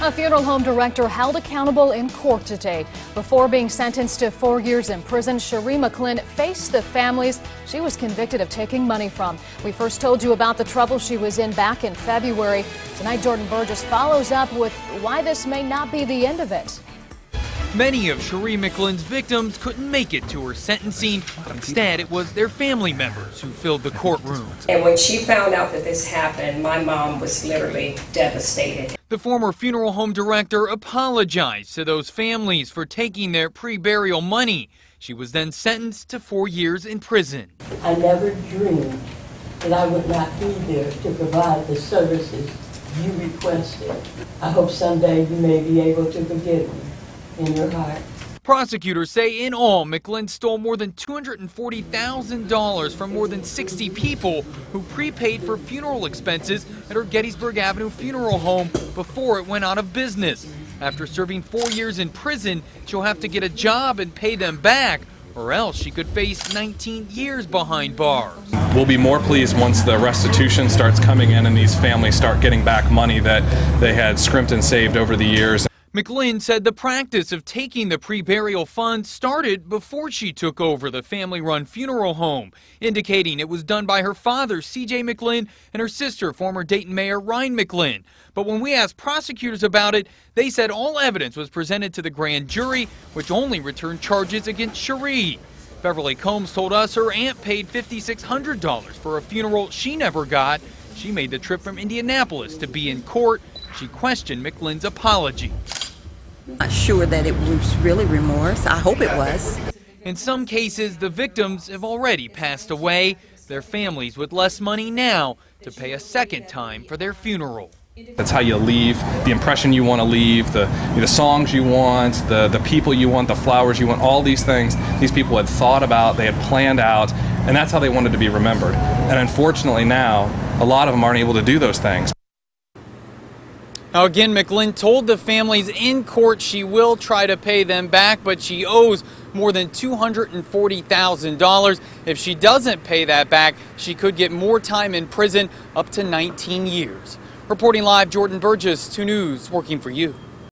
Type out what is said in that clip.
A funeral home director held accountable in court today. Before being sentenced to four years in prison, Cherie McLin faced the families she was convicted of taking money from. We first told you about the trouble she was in back in February. Tonight, Jordan Burgess follows up with why this may not be the end of it. Many of Cherie McLin's victims couldn't make it to her sentencing. Instead, it was their family members who filled the courtroom. And when she found out that this happened, my mom was literally devastated. The former funeral home director apologized to those families for taking their pre-burial money. She was then sentenced to four years in prison. I never dreamed that I would not be there to provide the services you requested. I hope someday you may be able to forgive me in your heart. Prosecutors say in all, McLin stole more than $240,000 from more than 60 people who prepaid for funeral expenses at her Gettysburg Avenue funeral home before it went out of business. After serving four years in prison, she'll have to get a job and pay them back, or else she could face 19 years behind bars. We'll be more pleased once the restitution starts coming in and these families start getting back money that they had scrimped and saved over the years. McLin said the practice of taking the pre-burial funds started before she took over the family-run funeral home, indicating it was done by her father, C.J. McLin, and her sister, former Dayton Mayor Rhine McLin. But when we asked prosecutors about it, they said all evidence was presented to the grand jury, which only returned charges against Cherie. Beverly Combs told us her aunt paid $5,600 for a funeral she never got. She made the trip from Indianapolis to be in court. She questioned McLin's apology. Not sure that it was really remorse. I hope it was. In some cases, the victims have already passed away. Their families with less money now to pay a second time for their funeral. That's how you leave, the impression you want to leave, the, the songs you want, the, the people you want, the flowers you want, all these things these people had thought about, they had planned out, and that's how they wanted to be remembered. And unfortunately now, a lot of them aren't able to do those things. Now, again, McLin told the families in court she will try to pay them back, but she owes more than $240,000. If she doesn't pay that back, she could get more time in prison, up to 19 years. Reporting live, Jordan Burgess, 2 News, working for you.